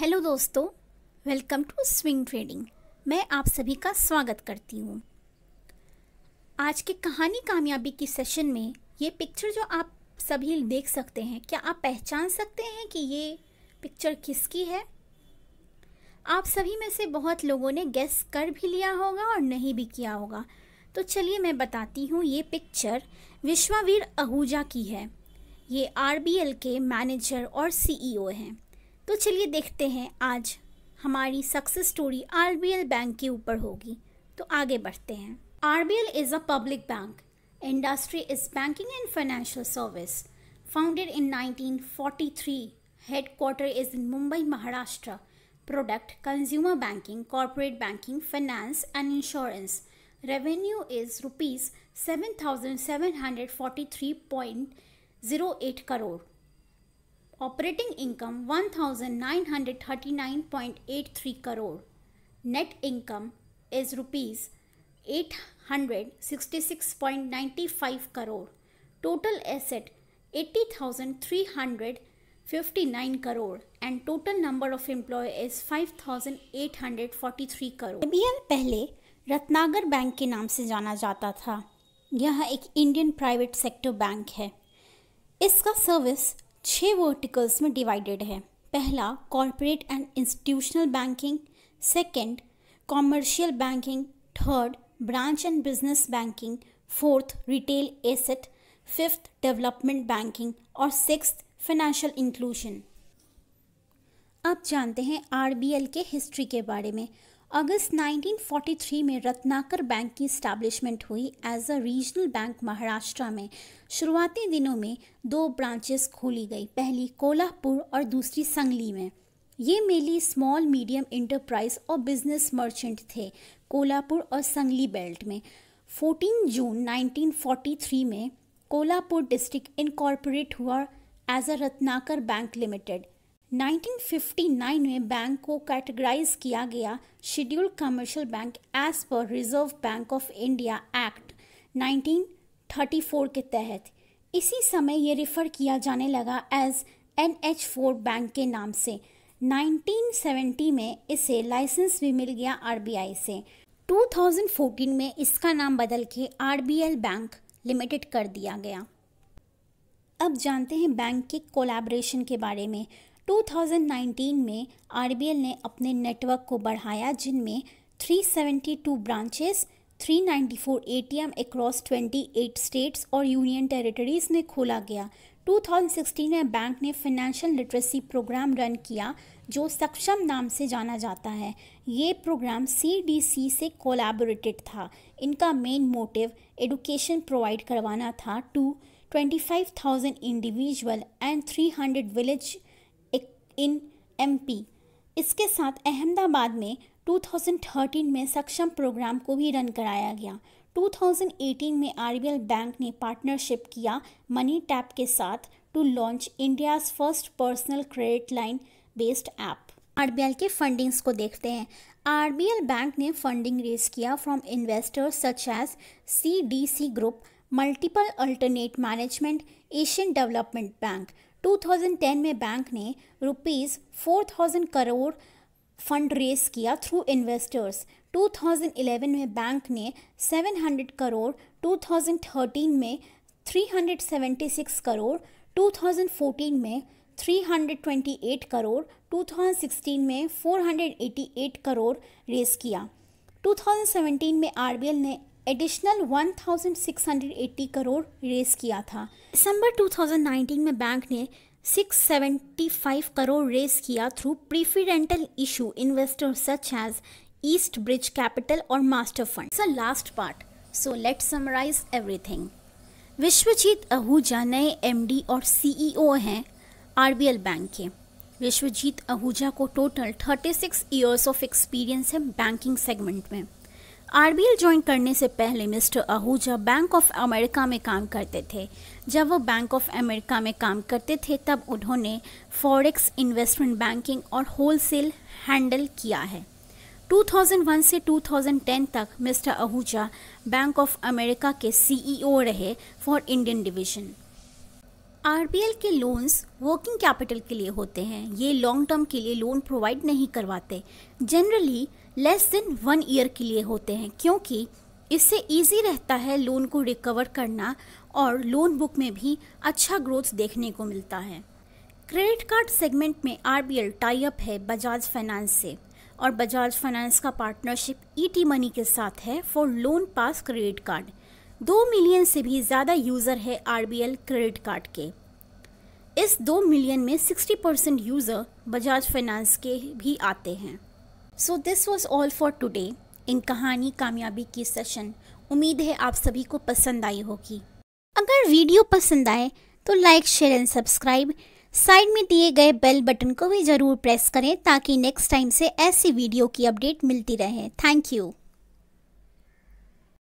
Hello दोस्तों welcome to swing trading मैं आप सभी का स्वागत करती हूँ। आज के कहानी कामयाबी की सेशन में ये पिक्चर जो आप सभी देख सकते हैं, क्या आप पहचान सकते हैं कि ये पिक्चर किसकी है? आप सभी में से बहुत लोगों ने गेस कर भी लिया होगा और नहीं भी किया होगा। तो चलिए मैं बताती हूँ, ये पिक्चर विश्वावीर आहूजा की है। ये आर के मैनेजर और सीईओ हैं। तो चलिए देखते हैं आज हमारी सक्सेस स्टोरी आरबीएल बैंक के ऊपर होगी। तो आगे बढ़ते हैं। R B L is a public bank industry is banking and financial service founded in 1943 headquarter is in Mumbai Maharashtra product consumer banking corporate banking finance and insurance revenue is rupees seven thousand operating income 1939.83 crore. Net income is rupees eight crore. Total asset 80,359 crore and total number of employ is 5,843 crore. B पहले Ratnakar bank के नाम से जाना जाता था। यह एक Indian private sector bank है। इसका सर्विस छः वर्टिकल्स में डिवाइडेड है। पहला corporate and institutional banking second commercial banking third branch and business banking fourth retail asset fifth development banking और सिक्स फाइनेंशियल इंक्लूजन अब जानते हैं आर के हिस्ट्री के बारे में। अगस्त 1943 में रत्नाकर बैंक की स्टैब्लिशमेंट हुई as a regional bank Maharashtra में। शुरुआती दिनों में दो ब्रांचेस खोली गई, पहली कोल्हापुर और दूसरी संगली में। ये मेनली स्मॉल मीडियम इंटरप्राइज और बिज़नेस मर्चेंट थे, कोल्हापुर और संगली बेल्ट में। 14 जून 1943 में कोल्हापुर डिस्ट्रिक्ट इनकॉर्पोरेट हुआ as a Ratnakar bank limited 1959 में बैंक को कैटेगराइज किया गया शेड्यूल्ड कमर्शियल बैंक एज पर reserve bank of India act 1934 के तहत। इसी समय ये रिफ़र किया जाने लगा as N H four bank के नाम से। 1970 में इसे लाइसेंस भी मिल गया आरबीआई से। 2014 में इसका नाम बदल के आरबीएल बैंक लिमिटेड कर दिया गया। अब जानते हैं बैंक के कोलैबोरेशन के बारे में। 2019 में आर ने अपने नेटवर्क को बढ़ाया जिनमें 372 ब्रांचेस 394 एटीएम अक्रॉस 28 स्टेट्स और यूनियन टेरिटरीज में खोला गया। 2016 में बैंक ने फाइनेंशियल लिटरेसी प्रोग्राम रन किया जो सक्षम नाम से जाना जाता है। ये प्रोग्राम सीडीसी से कोलैबोरेटेड था। इनका मेन मोटिव एडुकेशन प्रोवाइड करवाना था। To 25,000 individual and 300 village in MP इसके साथ अहमदाबाद में 2013 में सक्षम प्रोग्राम को भी रन कराया गया। 2018 में आरबीएल बैंक ने पार्टनरशिप किया मनी टैप के साथ to launch India's first personal credit line based app RBL के फंडिंग्स को देखते हैं। आरबीएल बैंक ने फंडिंग रेज किया from investors such as C group multiple alternate management Asian development bank 2010 में बैंक ने रुपीज़ 4000 करोड़ फंड रेस किया through investors 2011 में बैंक ने 700 करोड़ 2013 में 376 करोड़ 2014 में 328 करोड़ 2016 में 488 करोड़ रेस किया. 2017 में आरबीएल ने एडिशनल 1680 करोड़ रेस किया था। दिसंबर 2019 में बैंक ने 675 करोड़ रेस किया through preferential issue investor such as east bridge capital और master fund last part so let summarize everything Vishwajeet Ahuja नए एमडी और सीईओ हैं आरबीएल बैंक के। विश्वजीत आहूजा को टोटल 36 इयर्स ऑफ़ एक्सपीरियंस है बैंकिंग सेगमेंट में। आरबीएल ज्वाइन करने से पहले mister Ahuja bank of America में काम करते थे। जब वो बैंक ऑफ़ अमेरिका में काम करते थे, तब उन्होंने फॉरेक्स इन्वेस्टमेंट बैंकिंग और होलसेल हैंडल किया है। 2001 से 2010 तक mister Ahuja bank of America के सीईओ रहे फॉर इंडियन डिवीज़न आरबीएल के लोन्स वर्किंग कैपिटल के लिए होते हैं। ये लॉन्ग टर्म के लिए लोन प्रोवाइड नहीं करवाते। Generally less than one year के लिए होते हैं, क्योंकि इससे इजी रहता है लोन को रिकवर करना और लोन बुक में भी अच्छा ग्रोथ देखने को मिलता है। क्रेडिट कार्ड सेगमेंट में आर बी एल टाइप है बजाज फाइनेंस से और बजाज फाइनेंस का पार्टनरशिप ई टी मनी के साथ है for loan pass credit card दो मिलियन से भी ज़्यादा यूज़र है R B L credit card के। इस दो मिलियन में sixty percent user Bajaj finance के भी आते हैं। So this was all for today in कहानी कामयाबी की सेशन उम्मीद है आप सभी को पसंद आई होगी। अगर वीडियो पसंद आए तो like share and subscribe side में दिए गए बेल बटन को भी ज़रूर प्रेस करें ताकि नेक्स्ट टाइम से ऐसी वीडियो की अपडेट मिलती रहे। Thank you